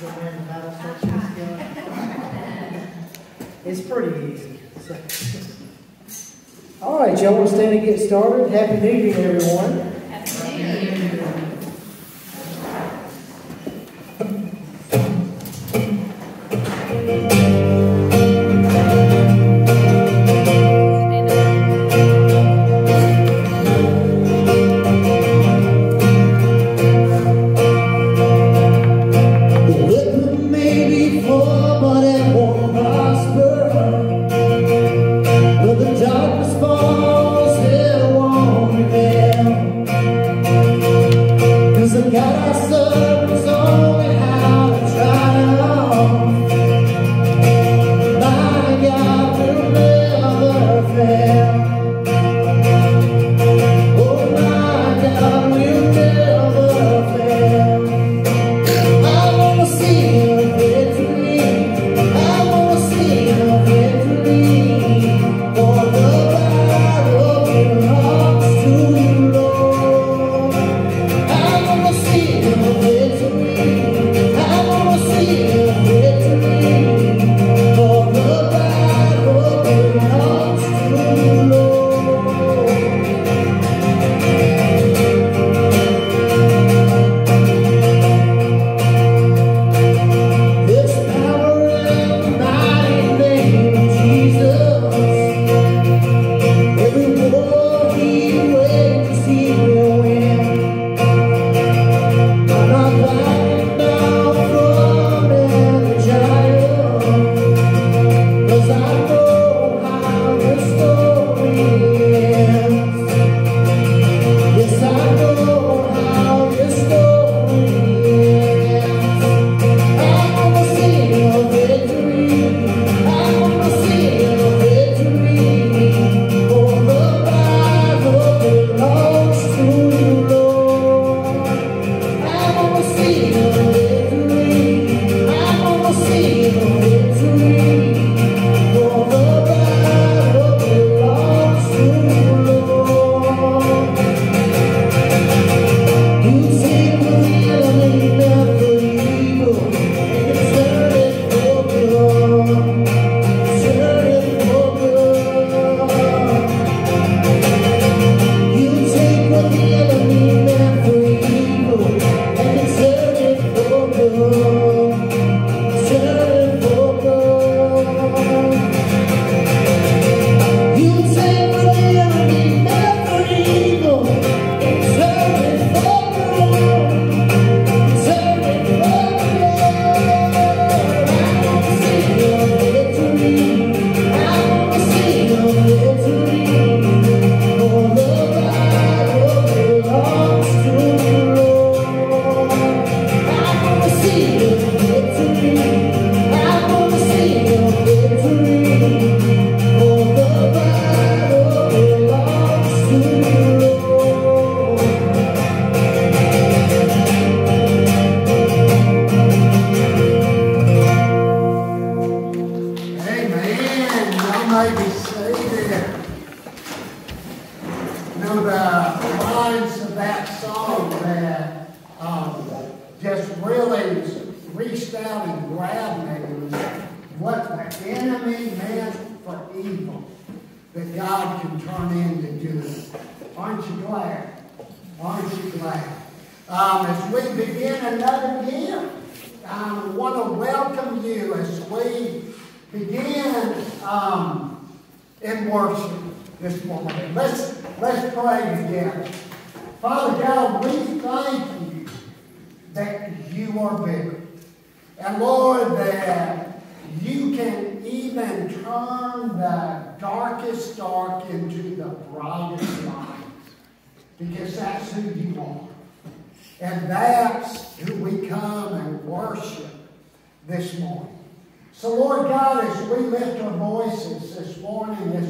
the battle it's pretty easy. So. All right, y'all, we're stand and get started. Happy New Year, everyone.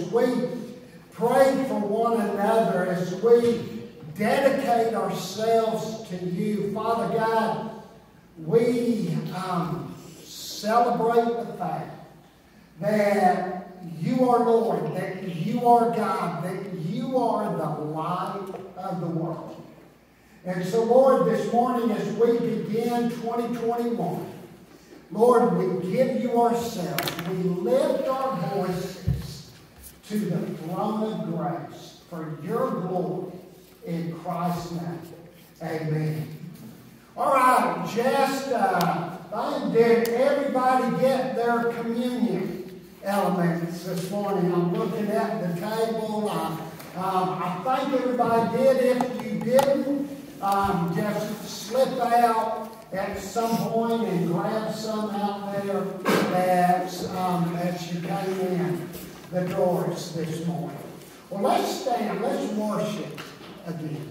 as we pray for one another, as we dedicate ourselves to you, Father God, we um, celebrate the fact that you are Lord, that you are God, that you are the light of the world. And so, Lord, this morning as we begin 2021, Lord, we give you ourselves. We lift our voice to the throne of grace for your glory in Christ's name. Amen. All right, just uh, did everybody get their communion elements this morning? I'm looking at the table. Uh, um, I think everybody did. If you didn't, um, just slip out at some point and grab some out there as, um, as you came in the doors this morning. Well, let's stand. Let's worship again.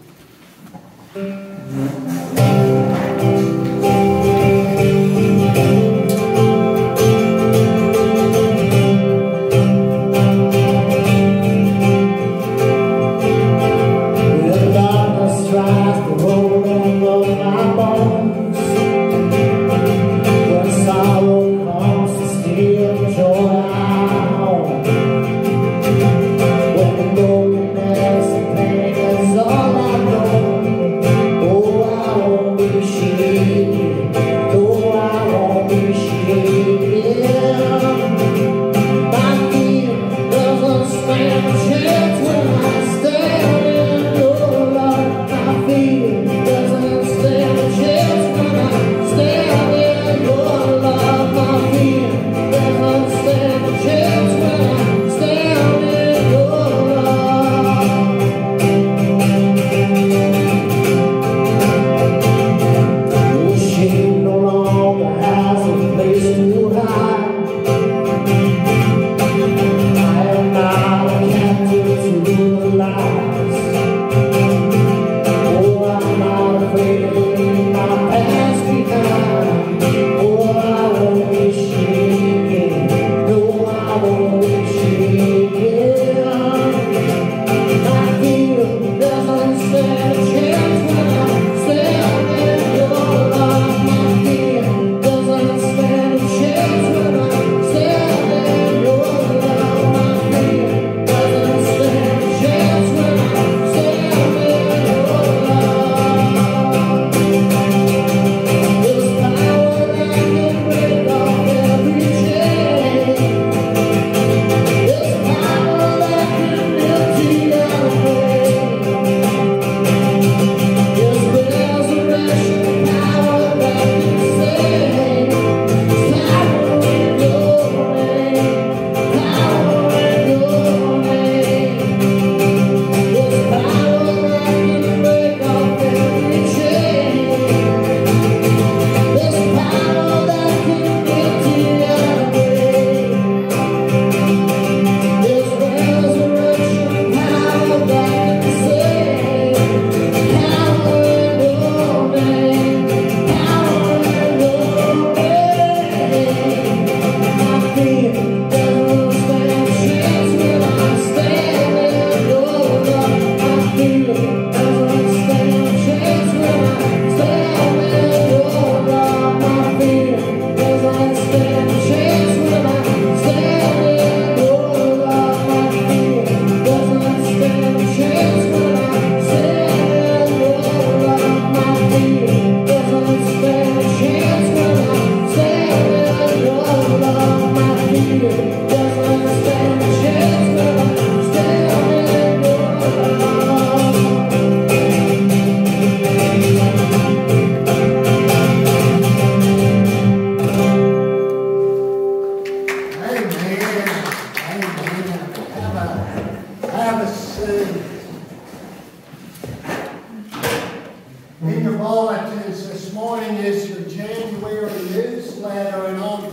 bulletins this morning is your January newsletter, and on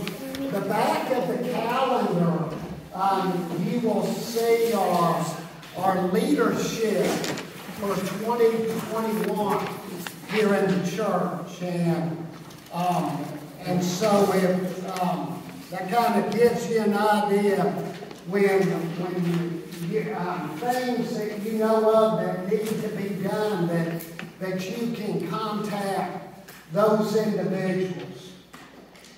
the back of the calendar, um, you will see our, our leadership for 2021 here in the church. And, um, and so if, um, that kind of gives you an idea when, when you, you, things that you know of that need to be done that that you can contact those individuals.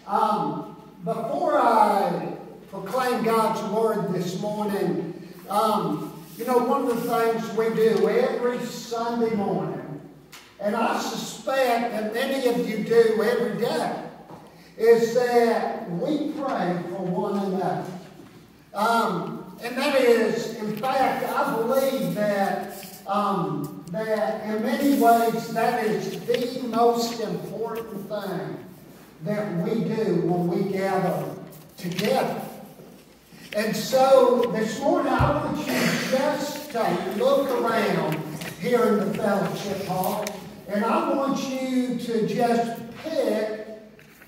Um, before I proclaim God's word this morning, um, you know, one of the things we do every Sunday morning, and I suspect that many of you do every day, is that we pray for one another. Um, and that is, in fact, I believe that um, that in many ways that is the most important thing that we do when we gather together. And so this morning I want you just to look around here in the fellowship hall and I want you to just pick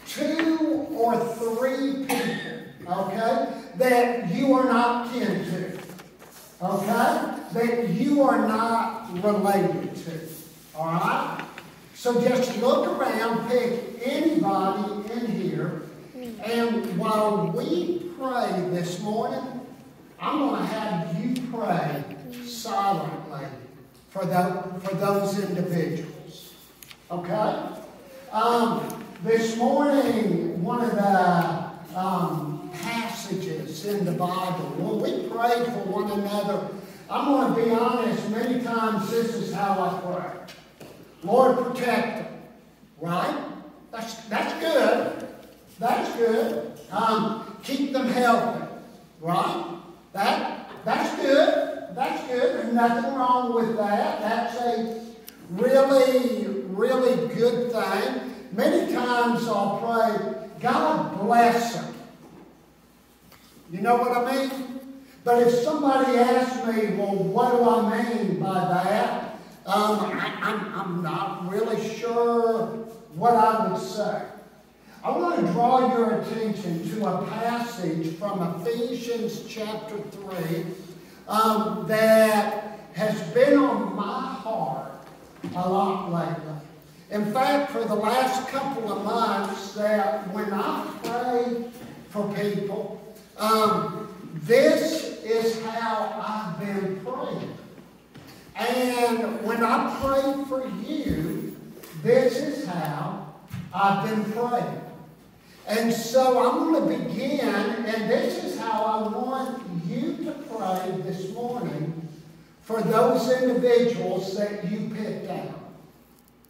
two or three people, okay, that you are not kin to, okay, that you are not related to, all right? So just look around, pick anybody in here, and while we pray this morning, I'm going to have you pray silently for, the, for those individuals. Okay? Um, this morning, one of the um, passages in the Bible, when we pray for one another, I'm going to be honest, many times this is how I pray. Lord, protect them. Right? That's, that's good. That's good. Um, keep them healthy. Right? That, that's good. That's good. There's nothing wrong with that. That's a really, really good thing. Many times I'll pray, God bless them. You know what I mean? But if somebody asks me, well, what do I mean by that? Um, I, I'm, I'm not really sure what I would say. I want to draw your attention to a passage from Ephesians chapter 3 um, that has been on my heart a lot lately. In fact, for the last couple of months, that when I pray for people, um, this is how I've been praying. And when I pray for you, this is how I've been praying. And so I'm going to begin, and this is how I want you to pray this morning for those individuals that you picked out.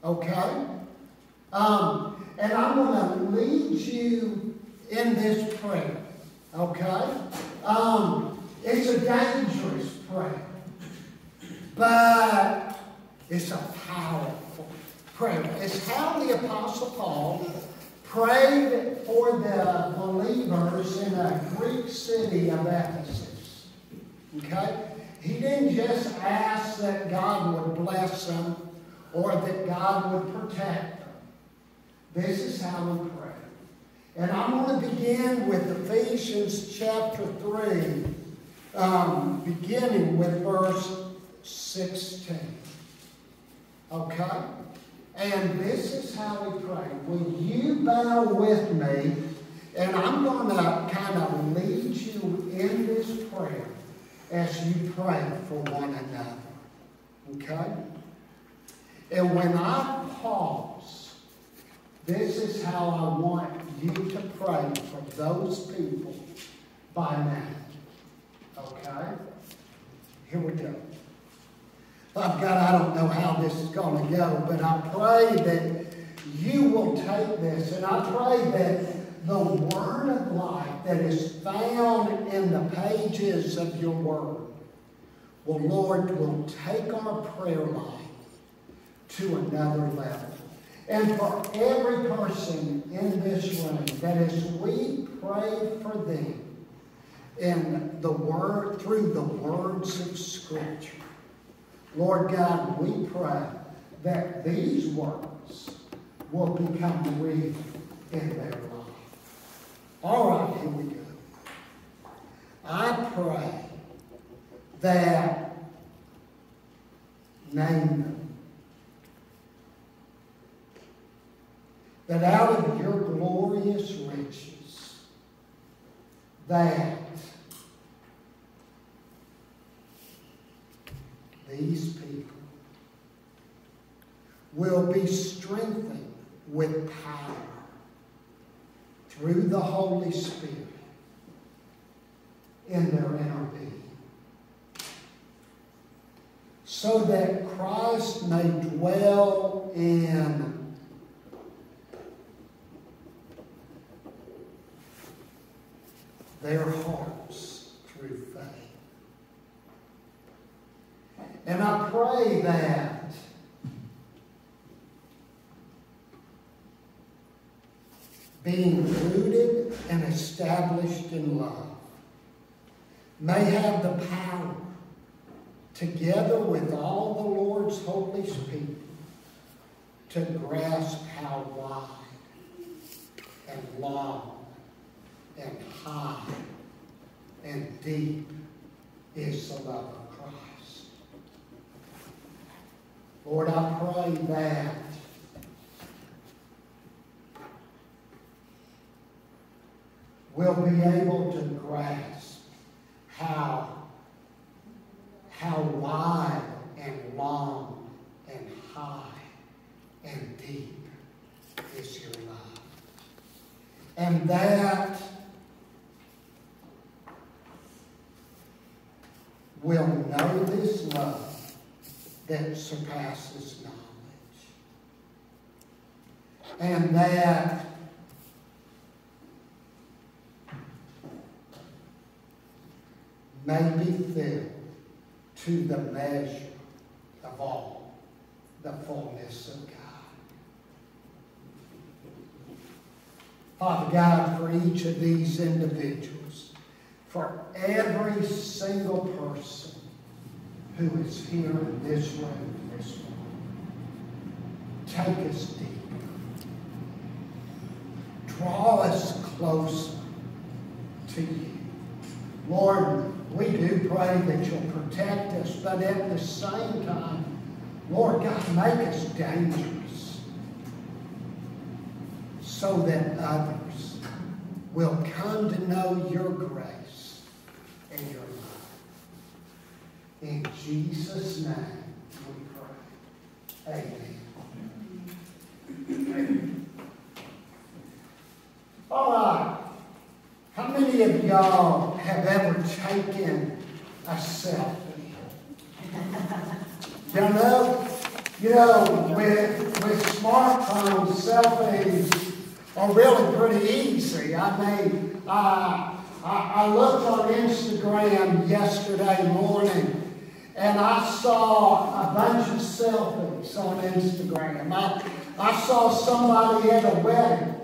Okay? Um, and I'm going to lead you in this prayer. Okay? Um, it's a dangerous prayer, but it's a powerful prayer. It's how the Apostle Paul prayed for the believers in a Greek city of Ephesus. Okay? He didn't just ask that God would bless them or that God would protect them. This is how we pray. And I'm going to begin with Ephesians chapter 3, um, beginning with verse 16. Okay? And this is how we pray. Will you bow with me? And I'm going to kind of lead you in this prayer as you pray for one another. Okay? And when I pause, this is how I want you to pray for those people by now. Okay? Here we go. Father God, I don't know how this is going to go, but I pray that you will take this, and I pray that the word of life that is found in the pages of your word, well, Lord, will take our prayer life to another level. And for every person in this room, that as we pray for them in the word, through the words of Scripture, Lord God, we pray that these words will become real in their life. All right, here we go. I pray that name that out of your glorious riches, that these people will be strengthened with power through the Holy Spirit in their inner being. So that Christ may dwell in their hearts through faith. And I pray that being rooted and established in love may have the power, together with all the Lord's holy people, to grasp how wide and long and high and deep is the love of Christ. Lord, I pray that we'll be able to grasp how, how wide and long and high and deep is your love. And that will know this love that surpasses knowledge. And that may be filled to the measure of all the fullness of God. Father God, for each of these individuals, for every single person who is here in this room this morning, take us deeper. Draw us closer to you. Lord, we do pray that you'll protect us, but at the same time, Lord God, make us dangerous so that others will come to know your grace and your love. In Jesus' name we pray. Amen. All right. How many of y'all have ever taken a selfie? You know, you know, with, with smartphones, selfies are really pretty easy. I mean, uh, I, I looked on Instagram yesterday morning and I saw a bunch of selfies on Instagram. I, I saw somebody at a wedding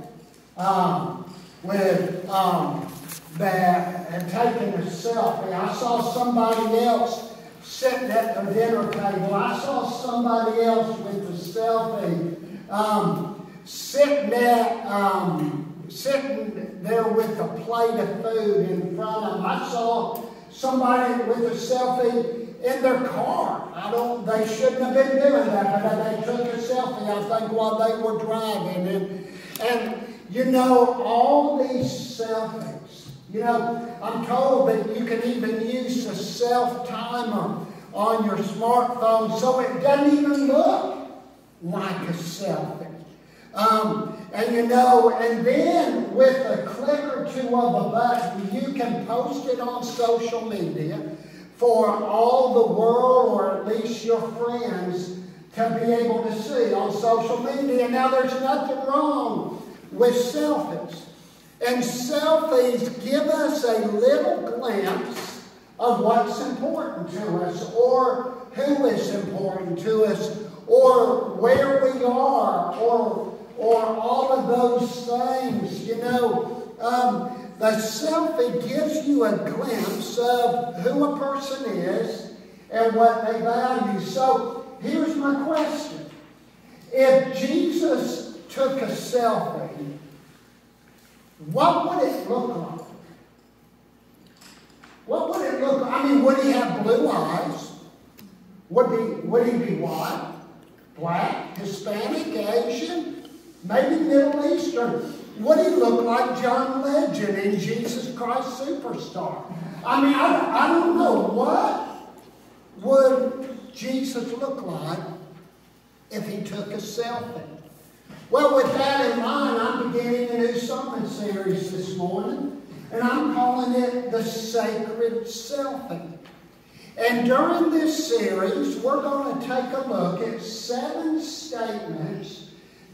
um, with um, that and taking a selfie. I saw somebody else sitting at the dinner table. I saw somebody else with a selfie um, sitting at um, sitting there with a plate of food in front of them. I saw somebody with a selfie in their car. I don't. They shouldn't have been doing that, but they took a selfie. I think while they were driving, and and you know all these selfies. You know, I'm told that you can even use a self timer on your smartphone so it doesn't even look like a selfie. Um, and you know, and then with a click or two of a button, you can post it on social media for all the world, or at least your friends, to be able to see on social media. Now, there's nothing wrong with selfies. And selfies give us a little glimpse of what's important to us, or who is important to us, or where we are, or or all of those things. You know, um, the selfie gives you a glimpse of who a person is and what they value. So here's my question. If Jesus took a selfie, what would it look like? What would it look like? I mean, would he have blue eyes? Would he, would he be white, black, Hispanic, Asian, maybe Middle Eastern? Would he look like John Legend in Jesus Christ Superstar? I mean, I, I don't know. What would Jesus look like if he took a selfie? Well, with that in mind, I'm beginning a new sermon series this morning, and I'm calling it The Sacred Selfie. And during this series, we're going to take a look at seven statements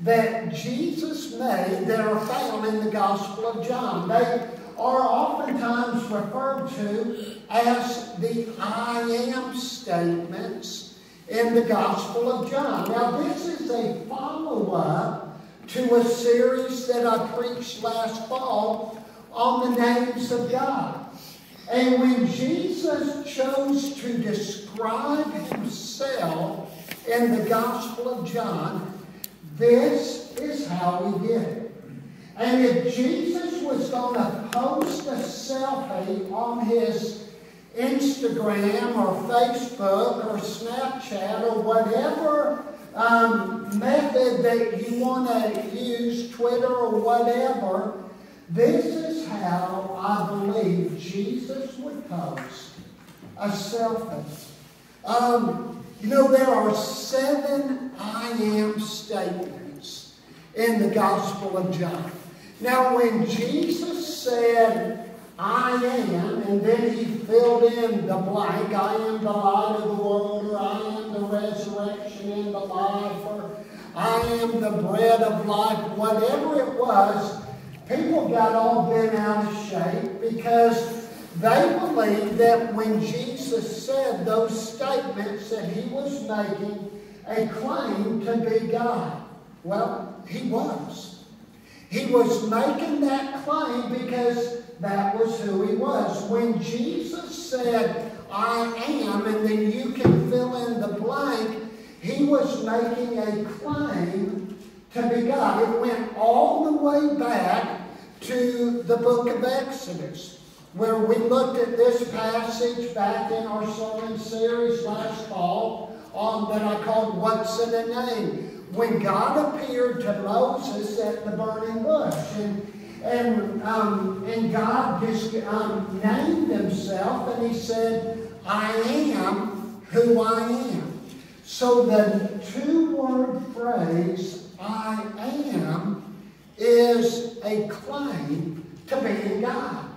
that Jesus made that are found in the Gospel of John. They are oftentimes referred to as the I am statements in the Gospel of John. Now, this is a follow up to a series that I preached last fall on the names of God. And when Jesus chose to describe himself in the Gospel of John, this is how we did it. And if Jesus was going to post a selfie on his Instagram or Facebook or Snapchat or whatever um, method that you want to use, Twitter or whatever, this is how I believe Jesus would post a selfie. Um, you know, there are seven I am statements in the Gospel of John. Now, when Jesus said, I am, and then he filled in the blank, I am the light of the world, or I am the resurrection and the life, or I am the bread of life, whatever it was, people got all bent out of shape because they believed that when Jesus said those statements that he was making a claim to be God. Well, he was. He was making that claim because that was who he was. When Jesus said, I am, and then you can fill in the blank, he was making a claim to be God. It went all the way back to the book of Exodus, where we looked at this passage back in our sermon series last fall on that I called What's in a Name when God appeared to Moses at the burning bush. And, and, um, and God just um, named himself and he said, I am who I am. So the two word phrase, I am, is a claim to being God.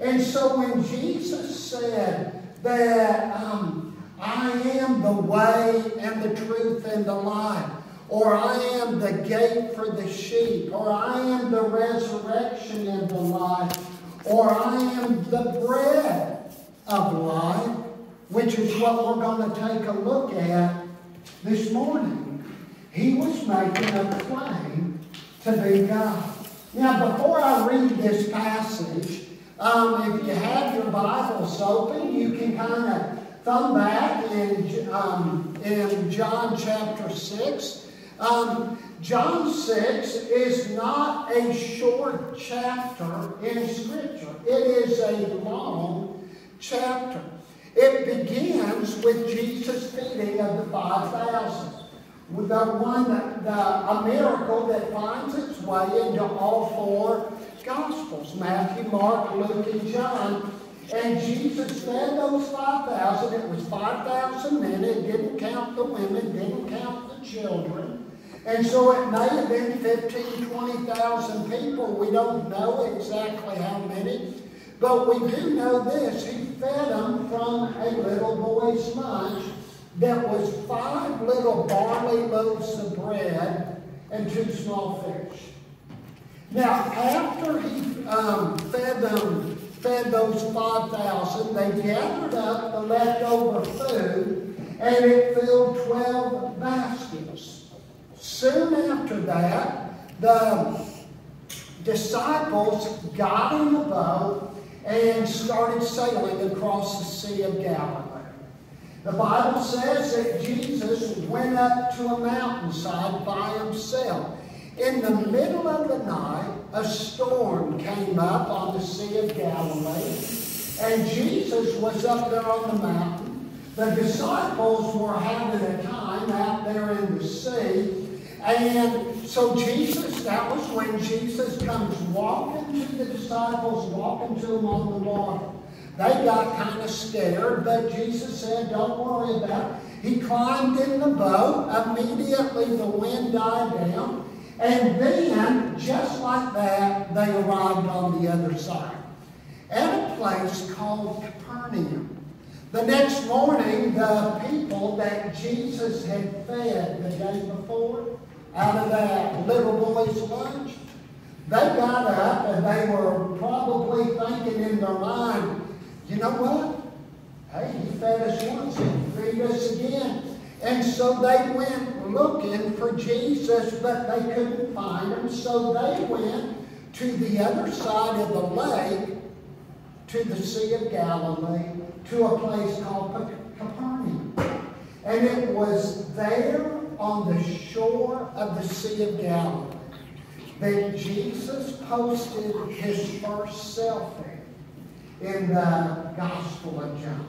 And so when Jesus said that um, I am the way and the truth and the life, or I am the gate for the sheep, or I am the resurrection and the life, or I am the bread of life, which is what we're going to take a look at this morning. He was making a claim to be God. Now, before I read this passage, um, if you have your Bibles open, you can kind of thumb back in, um, in John chapter 6. Um, John 6 is not a short chapter in Scripture. It is a long chapter. It begins with Jesus' feeding of the 5,000. With the one, the, a miracle that finds its way into all four Gospels, Matthew, Mark, Luke, and John. And Jesus fed those 5,000. It was 5,000 men. It didn't count the women, didn't count the children. And so it may have been 15, 20,000 people. We don't know exactly how many. But we do know this. He fed them from a little boy's lunch that was five little barley loaves of bread and two small fish. Now, after he um, fed them, fed those 5,000, they gathered up the leftover food and it filled 12 baskets. Soon after that, the disciples got in the boat and started sailing across the Sea of Galilee. The Bible says that Jesus went up to a mountainside by himself. In the middle of the night, a storm came up on the Sea of Galilee, and Jesus was up there on the mountain. The disciples were having a time out there in the sea, and so Jesus, that was when Jesus comes walking to the disciples, walking to them on the water. They got kind of scared, but Jesus said, don't worry about it. He climbed in the boat. Immediately the wind died down. And then, just like that, they arrived on the other side. At a place called Capernaum. The next morning, the people that Jesus had fed the day before, out of that little boy's lunch. They got up and they were probably thinking in their mind, you know what? Hey, he fed us once, he'll feed us again. And so they went looking for Jesus, but they couldn't find him. So they went to the other side of the lake, to the Sea of Galilee, to a place called Capernaum. And it was there on the shore of the Sea of Galilee that Jesus posted his first selfie in the Gospel of John.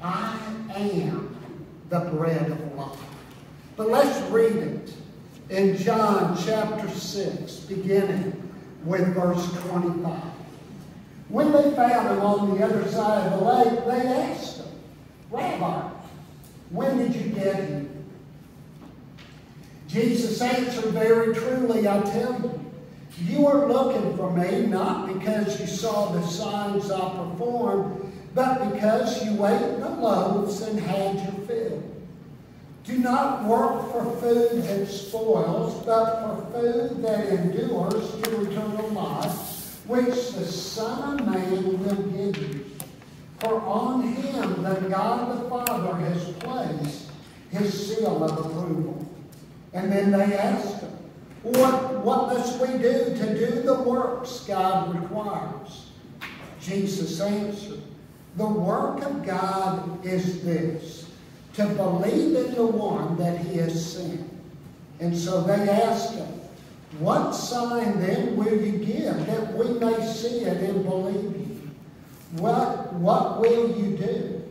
I am the bread of life. But let's read it in John chapter 6, beginning with verse 25. When they found him on the other side of the lake, they asked him, Rabbi, when did you get here? Jesus answered, Very truly, I tell you, you are looking for me not because you saw the signs I performed, but because you ate the loaves and had your fill. Do not work for food that spoils, but for food that endures to eternal life, which the Son of Man will give you. For on him the God the Father has placed his seal of approval. And then they asked him, what, what must we do to do the works God requires? Jesus answered, the work of God is this, to believe in the one that he has sent. And so they asked him, What sign then will you give that we may see it and believe you? What, what will you do?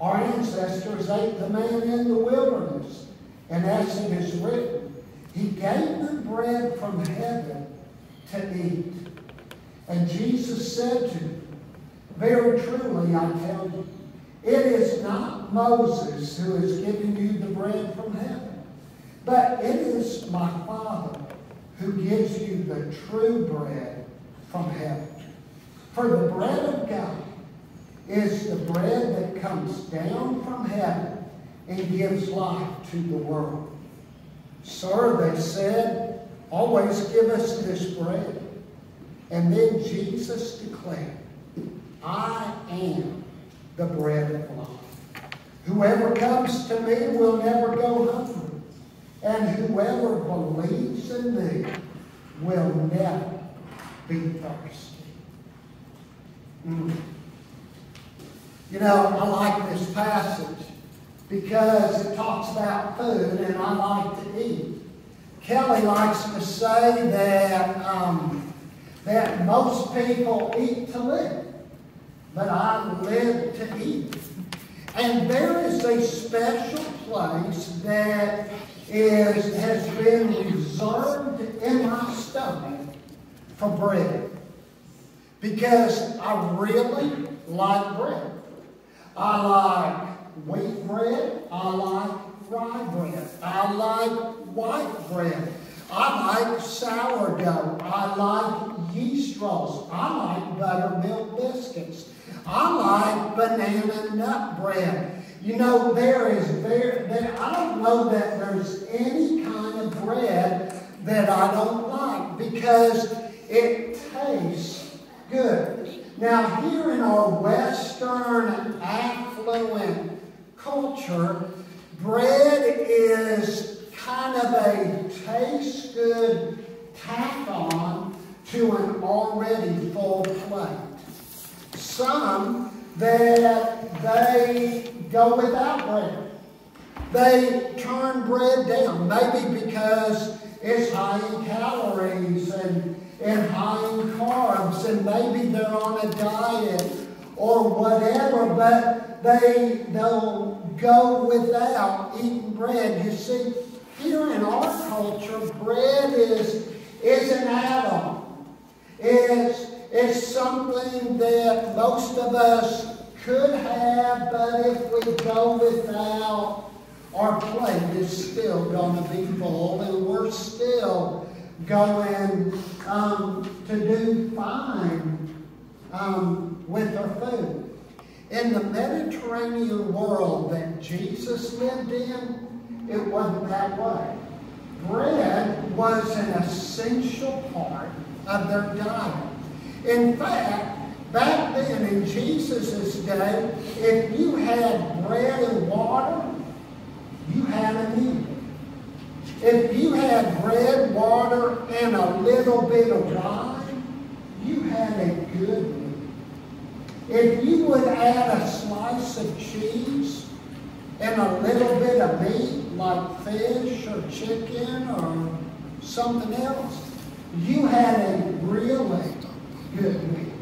Our ancestors ate the manna in the wilderness, and as it is written, he gave them bread from heaven to eat. And Jesus said to them, very truly, I tell you, it is not Moses who has given you the bread from heaven, but it is my Father who gives you the true bread from heaven. For the bread of God is the bread that comes down from heaven and gives life to the world. Sir, they said, always give us this bread. And then Jesus declared, I am the bread of life. Whoever comes to me will never go hungry, and whoever believes in me will never be thirsty. Mm. You know, I like this passage because it talks about food, and I like to eat. Kelly likes to say that um, that most people eat to live but I live to eat. And there is a special place that is, has been reserved in my stomach for bread. Because I really like bread. I like wheat bread. I like rye bread. I like white bread. I like sourdough. I like yeast rolls. I like buttermilk biscuits. I like banana nut bread. You know, there is there, there I don't know that there's any kind of bread that I don't like because it tastes good. Now, here in our Western affluent culture, bread is kind of a taste good tack on to an already full plate some that they go without bread. They turn bread down, maybe because it's high in calories and, and high in carbs, and maybe they're on a diet or whatever, but they don't go without eating bread. You see, here in our culture, bread is, is an add-on. It's it's something that most of us could have, but if we go without, our plate is still going to be full, and we're still going um, to do fine um, with our food. In the Mediterranean world that Jesus lived in, it wasn't that way. Bread was an essential part of their diet. In fact, back then in Jesus' day, if you had bread and water, you had a meal. If you had bread, water, and a little bit of wine, you had a good meal. If you would add a slice of cheese and a little bit of meat, like fish or chicken or something else, you had a really good.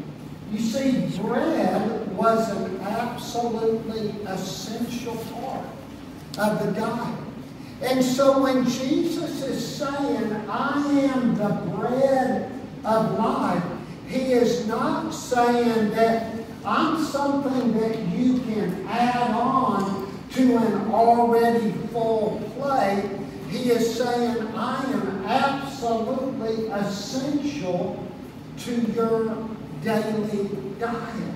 You see, bread was an absolutely essential part of the diet. And so when Jesus is saying, I am the bread of life, he is not saying that I'm something that you can add on to an already full plate. He is saying, I am absolutely essential to your daily diet.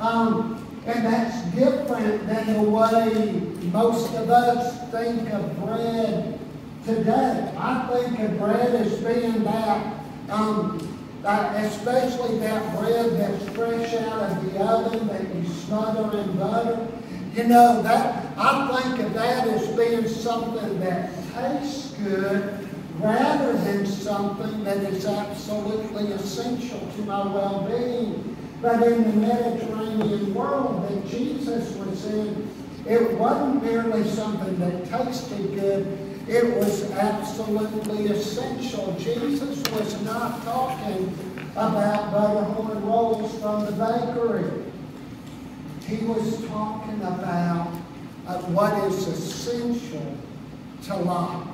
Um, and that's different than the way most of us think of bread today. I think of bread as being that, um, uh, especially that bread that's fresh out of the oven that you smother in butter. You know, that I think of that as being something that tastes good rather than something that is absolutely essential to my well-being. But in the Mediterranean world that Jesus was in, it wasn't merely something that tasted good, it was absolutely essential. Jesus was not talking about butterhorn rolls from the bakery. He was talking about uh, what is essential to life.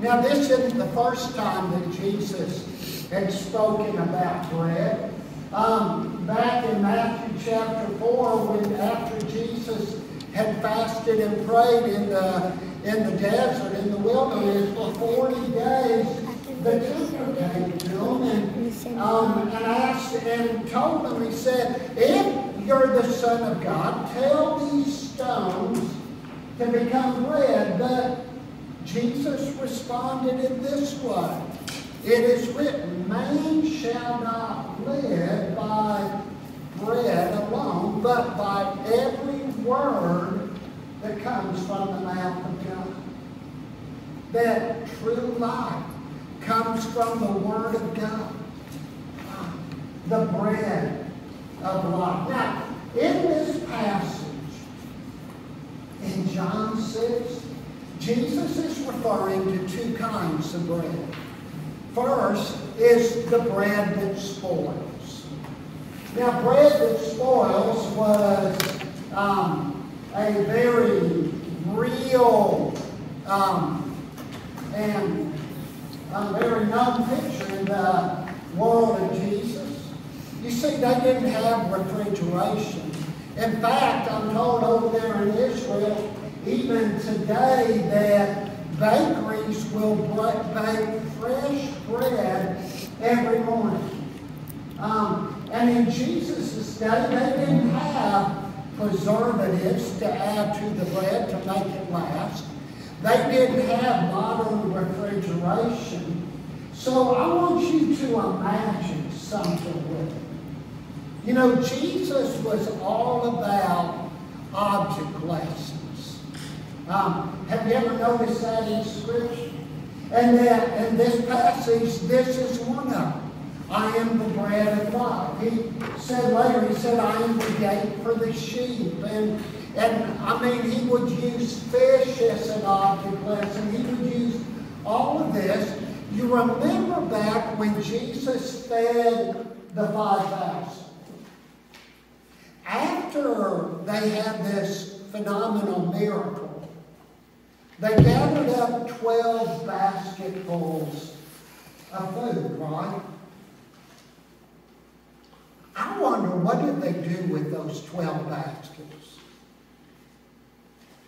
Now, this isn't the first time that Jesus had spoken about bread. Um, back in Matthew chapter 4, when after Jesus had fasted and prayed in the, in the desert, in the wilderness for 40 days, the tempter came to him and, um, and asked and told him, he said, if you're the Son of God, tell these stones to become bread. But Jesus responded in this way. It is written, man shall not live by bread alone, but by every word that comes from the mouth of God. That true life comes from the Word of God, the bread of life. Now, in this passage, in John 6, Jesus is referring to two kinds of bread. First is the bread that spoils. Now, bread that spoils was um, a very real um, and a very known picture in the world of Jesus. You see, they didn't have refrigeration. In fact, I'm told over there in Israel, even today, that bakeries will bake fresh bread every morning. Um, and in Jesus' day, they didn't have preservatives to add to the bread to make it last. They didn't have modern refrigeration. So I want you to imagine something with me. You know, Jesus was all about object lessons. Um, have you ever noticed that in Scripture? And that in this passage, this is one of them. I am the bread of life. He said later, he said, I am the gate for the sheep. And, and I mean, he would use fish as an object lesson. He would use all of this. You remember back when Jesus fed the 5,000. After they had this phenomenal miracle, they gathered up 12 basketfuls of food, right? I wonder what did they do with those 12 baskets?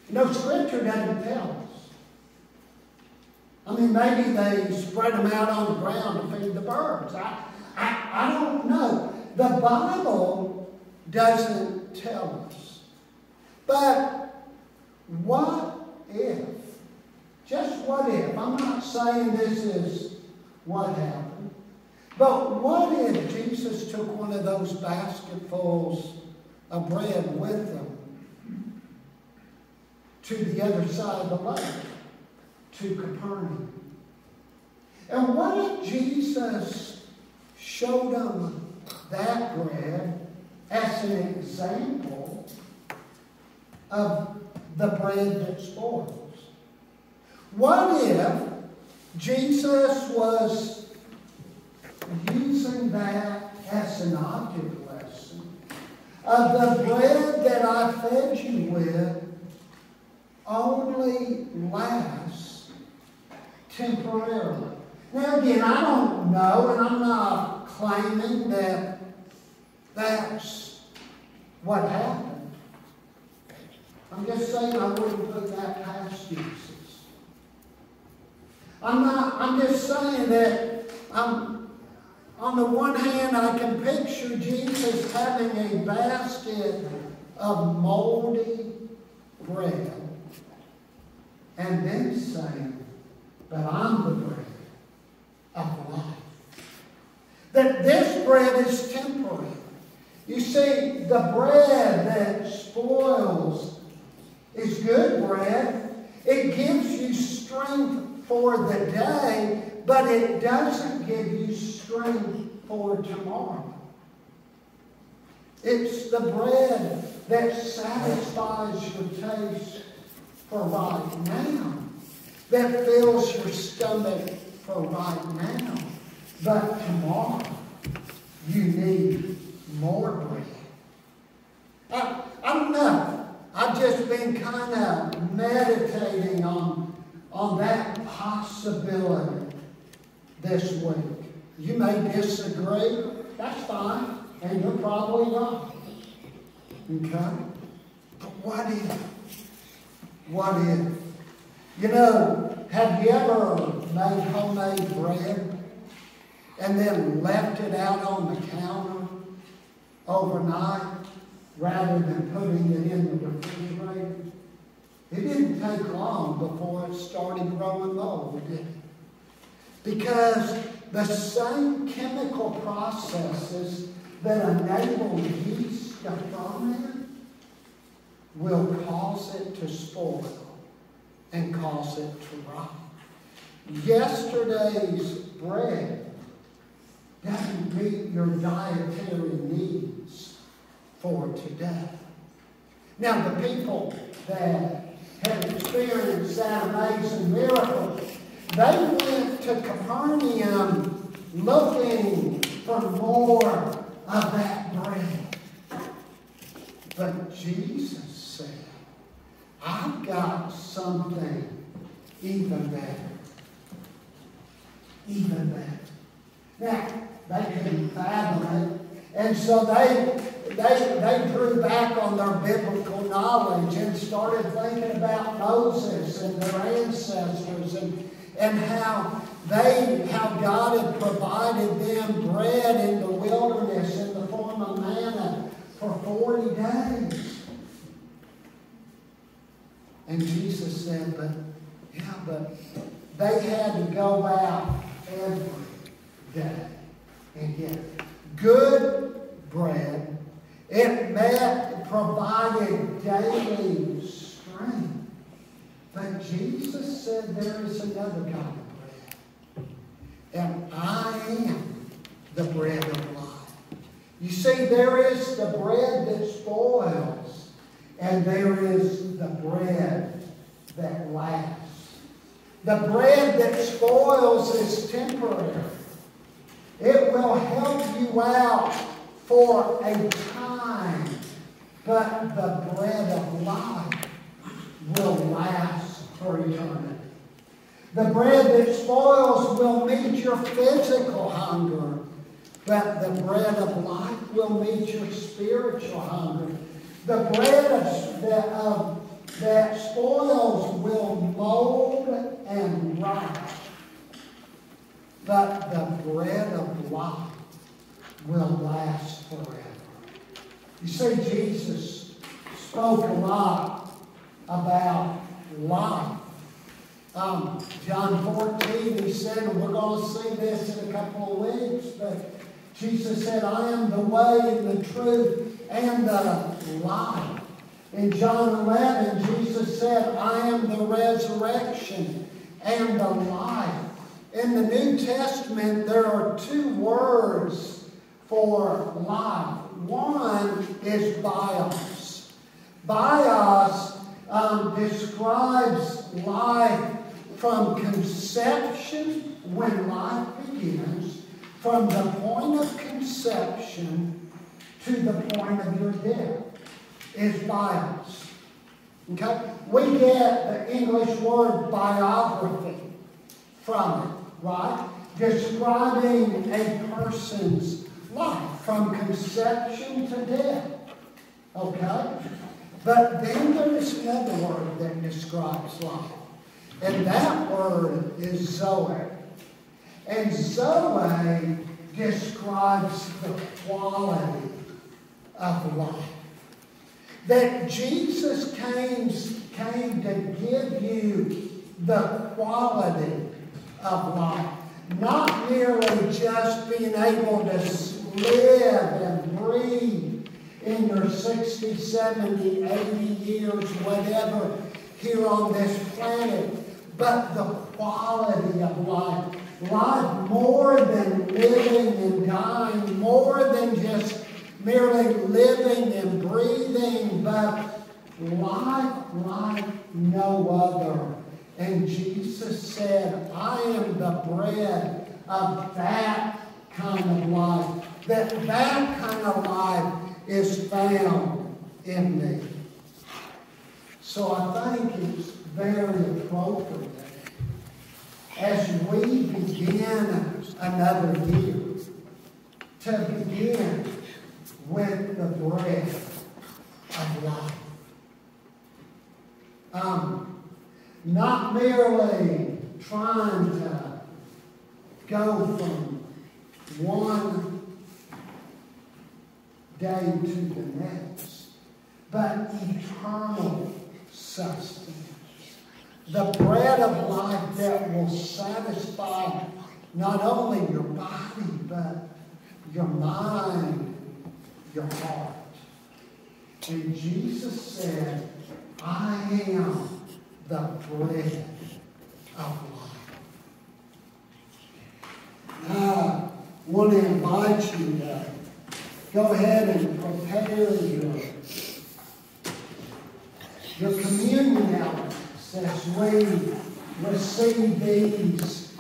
You know, Scripture doesn't tell us. I mean, maybe they spread them out on the ground to feed the birds. I, I, I don't know. The Bible doesn't tell us. But what if just what if? I'm not saying this is what happened. But what if Jesus took one of those basketfuls of bread with him to the other side of the lake, to Capernaum? And what if Jesus showed them that bread as an example of the bread that spoils? What if Jesus was using that as an object lesson of the bread that I fed you with only lasts temporarily? Now, again, I don't know, and I'm not claiming that that's what happened. I'm just saying I wouldn't put that past Jesus. I'm not, I'm just saying that I'm, on the one hand, I can picture Jesus having a basket of moldy bread and then saying, but I'm the bread of life. That this bread is temporary. You see, the bread that spoils is good bread. It gives you strength for the day, but it doesn't give you strength for tomorrow. It's the bread that satisfies your taste for right now, that fills your stomach for right now. But tomorrow, you need more bread. I, I know. I've just been kind of meditating on, on that possibility this week. You may disagree. That's fine. And you're probably not. Okay? But what if? What if? You know, have you ever made homemade bread and then left it out on the counter overnight rather than putting it in the refrigerator? It didn't take long before it started growing mold, did it? Because the same chemical processes that enable yeast to ferment will cause it to spoil and cause it to rot. Yesterday's bread doesn't meet your dietary needs for today. Now, the people that had experienced that amazing miracle, they went to Capernaum looking for more of that bread. But Jesus said, I've got something even better. Even better. Now, they couldn't fathom it. And so they, they, they drew back on their biblical knowledge and started thinking about Moses and their ancestors and, and how they, how God had provided them bread in the wilderness in the form of manna for 40 days. And Jesus said, but, yeah, but they had to go out every day and get good bread. It met, provided daily strength. But Jesus said there is another kind of bread. And I am the bread of life. You see, there is the bread that spoils, and there is the bread that lasts. The bread that spoils is temporary. It will help you out for a time, but the bread of life will last for eternity. The bread that spoils will meet your physical hunger, but the bread of life will meet your spiritual hunger. The bread of, that, that spoils will mold and rot, but the bread of life will last forever. You see, Jesus spoke a lot about life. Um, John 14, he said, we're going to see this in a couple of weeks, but Jesus said, I am the way and the truth and the life. In John 11, Jesus said, I am the resurrection and the life. In the New Testament, there are two words for life. One is bios. Bios um, describes life from conception, when life begins, from the point of conception to the point of your death, is bios. Okay? We get the English word biography from it, right? Describing a person's life from conception to death. Okay? But then there is another word that describes life. And that word is Zoe. And Zoe describes the quality of life. That Jesus came, came to give you the quality of life. Not merely just being able to live and breathe in your 60, 70, 80 years, whatever, here on this planet, but the quality of life. Life more than living and dying, more than just merely living and breathing, but life like no other. And Jesus said, I am the bread of that kind of life. That that kind of life is found in me. So I think it's very appropriate as we begin another year to begin with the bread of life. Um, not merely trying to go from one day to the next, but eternal sustenance. The bread of life that will satisfy not only your body, but your mind, your heart. And Jesus said, I am the bread of life. I want to invite you to go ahead and prepare your, your communion elements as we receive these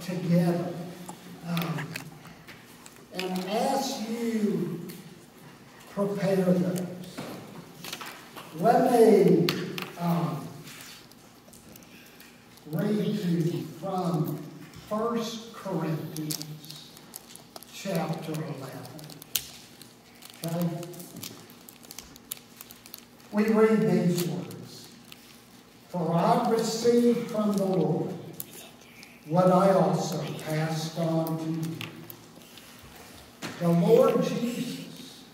together. Um, and as you prepare those, let me um, read to you from 1 Corinthians chapter 11. Okay? We read these words. For I received from the Lord what I also passed on to you. The Lord Jesus,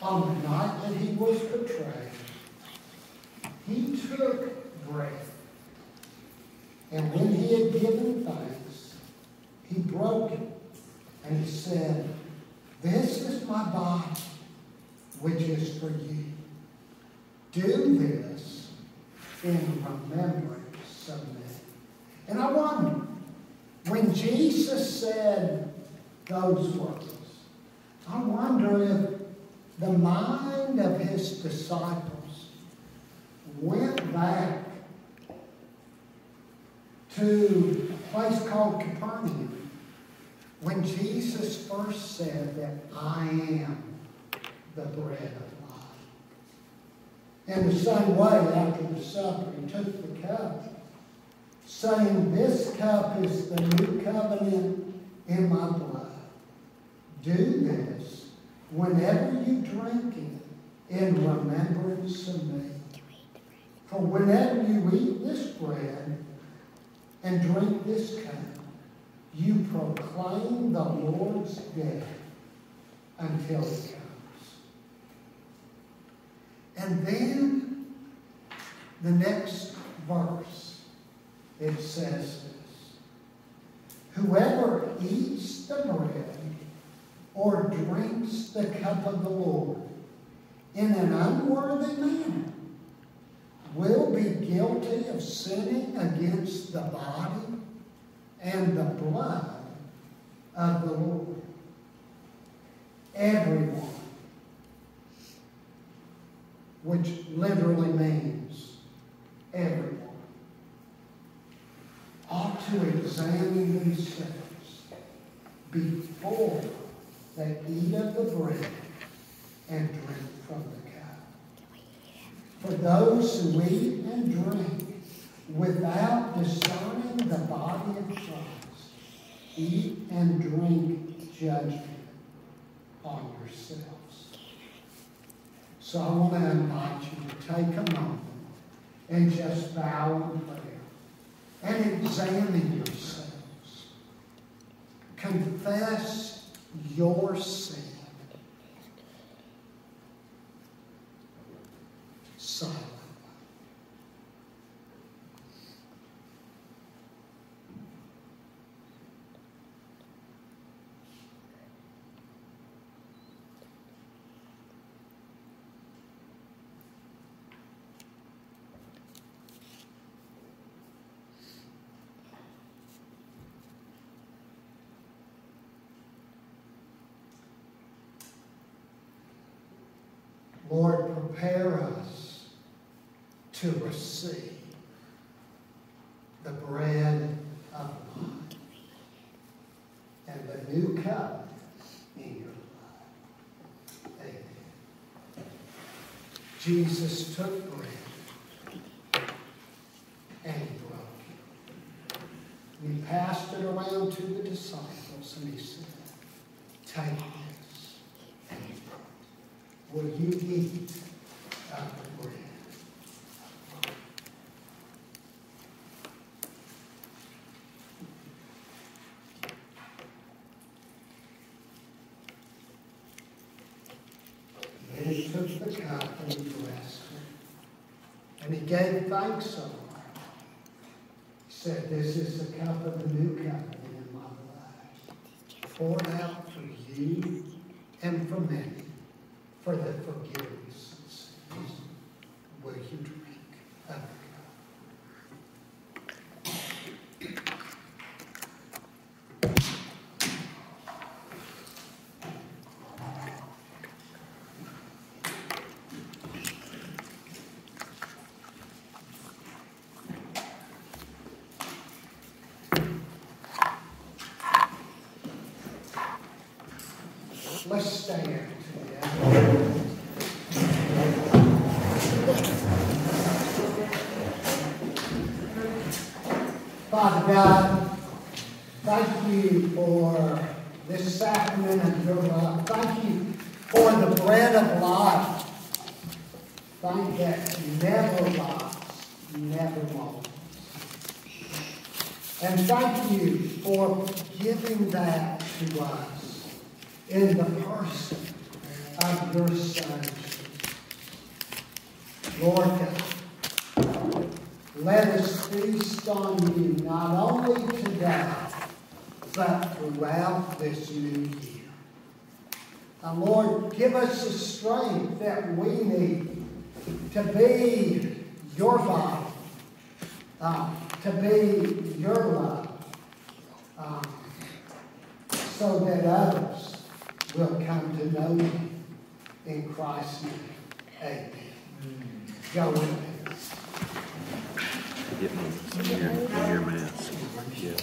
on the night that he was betrayed, he took bread. And when he had given thanks, he broke it and he said, This is my body, which is for you. Do this in remembrance of me. And I wonder, when Jesus said those words, I wonder if the mind of his disciples went back to a place called Capernaum when Jesus first said that I am the bread of life. In the same way, after the supper, he took the cup, saying, This cup is the new covenant in my blood. Do this whenever you drink it in remembrance of me. For whenever you eat this bread and drink this cup, you proclaim the Lord's death until he comes. And then the next verse it says this Whoever eats the bread or drinks the cup of the Lord in an unworthy manner will be guilty of sinning against the body and the blood of the Lord. Everyone, which literally means everyone, ought to examine themselves before they eat of the bread and drink from the. For those who eat and drink without discerning the body of Christ, eat and drink judgment on yourselves. So I want to invite you to take a moment and just bow in prayer and examine yourselves. Confess your sin. Silently. Lord, prepare us to receive the bread of life and the new covenant in your life. Amen. Jesus took bread and he broke it. He passed it around to the disciples and he said, Take this and eat will you eat of the bread? Then he took the cup and he blessed it. And he gave thanks over it. He said, This is the cup of the new covenant in my blood, poured out for you and for many for the forgiveness of sins. Will you drink of the cup? Let's stand. Father God, thank you for this sacrament of your love. Thank you for the bread of life. Thank that never lies, never molds. And thank you for giving that to us in the person of your Son. Lord God, let us feast on you not only today, but throughout this new year. Now, Lord, give us the strength that we need to be your body, uh, to be your love, um, so that others will come to know you in Christ's name. Amen. Go with us. Get me in your, in your mask. Yeah.